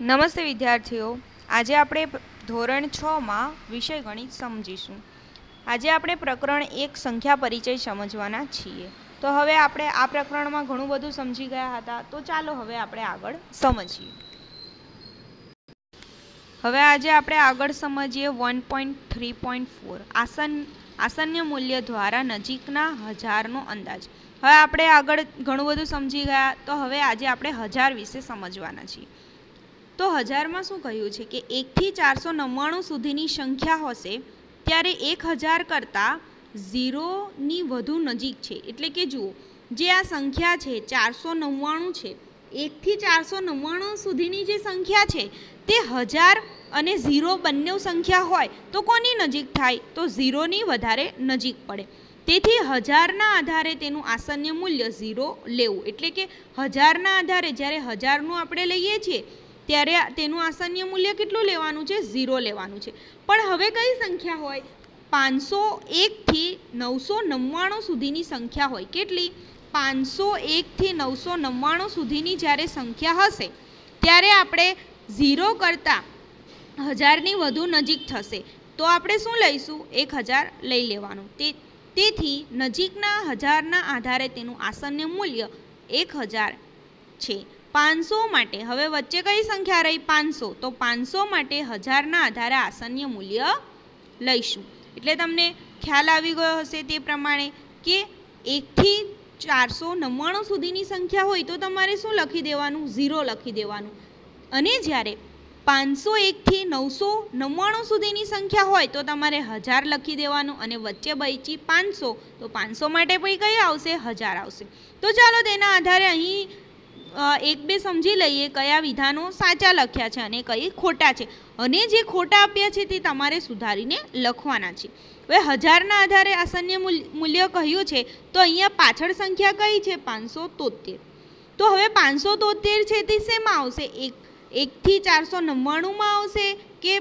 નમસ્તે વિદ્યાર્થીઓ. આજે આપણે ધોરણ છમાં વિષય ગણિત સમજીશું. આજે આપણે પ્રકરણ એક સંખ્યા પરિચય સમજવાના છીએ. તો હવે આપણે આ પ્રકરણમાં ઘણું બધું સમજી ગયા હતા. તો ચાલો હવે આપણે આગળ સમજીએ. હવે આજે આપણે આગળ સમજીએ one point three point four. આસન, આસન્ય મૂલ્ય દ્વારા નજીકના હજારનો અંદાજ. હવે આપણે આગળ ઘણું બધું સમજી ગયા. તો હવે આજે આપણે હજાર વિશે સમજવાના છીએ. તો હજારમાં શું કહ્યું છે કે એકથી ચારસો નવ્વાણું સુધીની સંખ્યા હશે, ત્યારે એક હજાર કરતાં ઝીરોની વધુ નજીક છે. એટલે કે જુઓ, જે આ સંખ્યા છે, ચારસો નવ્વાણું છે, એકથી ચારસો નવ્વાણું સુધીની જે સંખ્યા છે, તે હજાર અને ઝીરો બંને સંખ્યા હોય, તો કોની નજીક થાય? તો ઝીરોની વધારે નજીક પડે. તેથી હજારના આધારે તેનું આસન્ય મૂલ્ય ઝીરો લેવું. એટલે કે હજારના આધારે જ્યારે હજારનું આપણે લઈએ છીએ ત્યારે તેનું આસન્ય મૂલ્ય કેટલું લેવાનું છે? ઝીરો લેવાનું છે. પણ હવે કઈ સંખ્યા હોય? પાંચસો એકથી નવસો નવ્વાણું સુધીની સંખ્યા હોય. કેટલી? પાંચસો એકથી નવસો નવ્વાણું સુધીની જ્યારે સંખ્યા હશે, ત્યારે આપણે ઝીરો કરતાં હજારની વધુ નજીક થશે. તો આપણે શું લઈશું? એક હજાર લઈ લેવાનું. તે, તેથી નજીકના હજારના આધારે તેનું આસન્ય મૂલ્ય એક હજાર છે. પાંચસો માટે. હવે વચ્ચે કઈ સંખ્યા રહી? પાંચસો. તો પાંચસો માટે હજારના આધારે આસન્ય મૂલ્ય લઈશું. એટલે તમને ખ્યાલ આવી ગયો હશે તે પ્રમાણે કે એકથી ચારસો નવ્વાણું સુધીની સંખ્યા હોય તો તમારે શું લખી દેવાનું? ઝીરો લખી દેવાનું. અને જ્યારે પાંચસો એકથી નવસો નવ્વાણું સુધીની સંખ્યા હોય તો તમારે હજાર લખી દેવાનું અને વચ્ચે બચી પાંચસો. તો પાંચસો માટે પછી કઈ આવશે? હજાર આવશે. તો ચાલો તેના આધારે અહીં એક બે સમજી લઈએ કયા વિધાનો સાચા લખ્યા છે અને કઈ ખોટા છે. અને જે ખોટા આપ્યા છે તે તમારે સુધારીને લખવાના છે. હવે હજારના આધારે આસન્ય મૂલ્ય કહ્યું છે, તો અહીંયા પાછળ સંખ્યા કઈ છે? પાંચસો તોતેર તો હવે પાંચસો તોતેર છે તે શેમાં આવશે? એક, એકથી ચારસો નવ્વાણુંમાં આવશે કે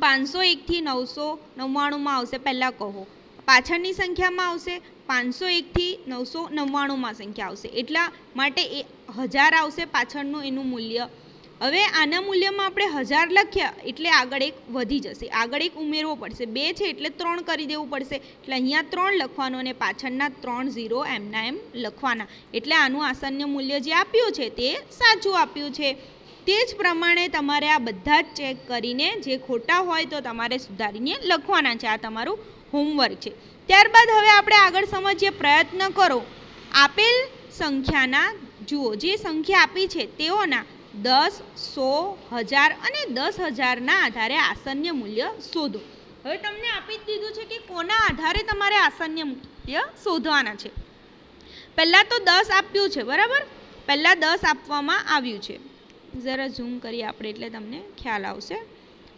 પાંચસો એકથી નવસો નવ્વાણુંમાં આવશે? પહેલાં કહો. પાછળની સંખ્યામાં આવશે? પાંચસો એકથી નવસો નવ્વાણુંમાં સંખ્યા આવશે. એટલા માટે એ હજાર આવશે પાછળનું એનું મૂલ્ય. હવે આના મૂલ્યમાં આપણે હજાર લખ્યા એટલે આગળ એક વધી જશે. આગળ એક ઉમેરવો પડશે. બે છે એટલે ત્રણ કરી દેવું પડશે. એટલે અહીંયા ત્રણ લખવાનું અને પાછળના ત્રણ ઝીરો એમના એમ લખવાના. એટલે આનું આસન્ય મૂલ્ય જે આપ્યું છે તે સાચું આપ્યું છે. તે જ પ્રમાણે તમારે આ બધા જ ચેક કરીને જે ખોટા હોય તો તમારે સુધારીને લખવાના છે. આ તમારું હોમવર્ક છે. ત્યારબાદ હવે આપણે આગળ સમજીએ પ્રયત્ન કરો. આપેલ સંખ્યાના જુઓ, જે સંખ્યા આપી છે તેઓના દસ, સો, હજાર અને દસ હજારના આધારે આસન્ય મૂલ્ય શોધો. હવે તમને આપી જ દીધું છે કે કોના આધારે તમારે આસન્ય મૂલ્ય શોધવાના છે. પહેલાં તો દસ આપ્યું છે, બરાબર? પહેલાં દસ આપવામાં આવ્યું છે. જરા ઝૂમ કરીએ આપણે, એટલે તમને ખ્યાલ આવશે.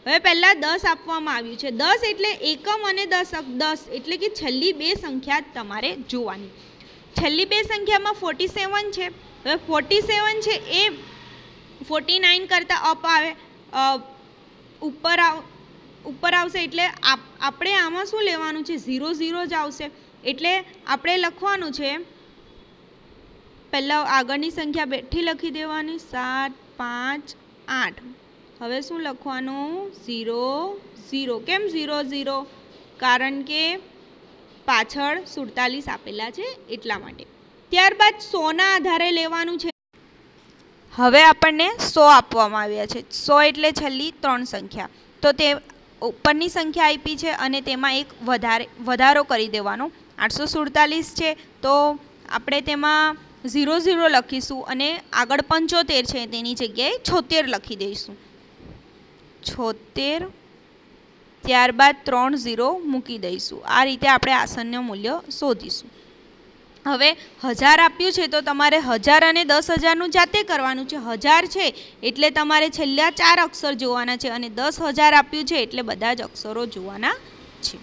હવે પહેલાં દસ આપવામાં આવ્યું છે. દસ એટલે એકમ અને દશક દસ એટલે કે છેલ્લી બે સંખ્યા તમારે જોવાની. છેલ્લી બે સંખ્યામાં ફોર્ટી સેવન છે. હવે ફોર્ટી સેવન છે એ ફોર્ટી નાઇન કરતાં અપ આવે ઉપર આવ, ઉપર આવશે એટલે આપણે આમાં શું લેવાનું છે? ઝીરો ઝીરો જ આવશે. એટલે આપણે લખવાનું છે, પહેલાં આગળની સંખ્યા બેઠી લખી દેવાની, સાત, પાંચ, આઠ. હવે શું લખવાનું? ઝીરો ઝીરો કેમ ઝીરો ઝીરો કારણ કે પાછળ સુડતાલીસ આપેલા છે એટલા માટે. ત્યારબાદ સોના આધારે લેવાનું છે. હવે આપણને સો આપવામાં આવ્યા છે. સો એટલે છેલ્લી ત્રણ સંખ્યા. તો તે ઉપરની સંખ્યા આપી છે અને તેમાં એક વધારે, વધારો કરી દેવાનો. આઠસો સુડતાલીસ છે. તો આપણે તેમાં ઝીરો ઝીરો લખીશું અને આગળ પંચોતેર છે. તેની જગ્યાએ છોતેર લખી દઈશું. છોતેર, ત્યારબાદ ત્રણ ઝીરો મૂકી દઈશું. આ રીતે આપણે આસનનું મૂલ્ય શોધીશું. હવે હજાર આપ્યું છે તો તમારે હજાર અને દસ હજારનું જાતે કરવાનું છે. હજાર છે એટલે તમારે છેલ્લા ચાર અક્ષર જોવાના છે અને દસ હજાર આપ્યું છે એટલે બધા જ અક્ષરો જોવાના છે.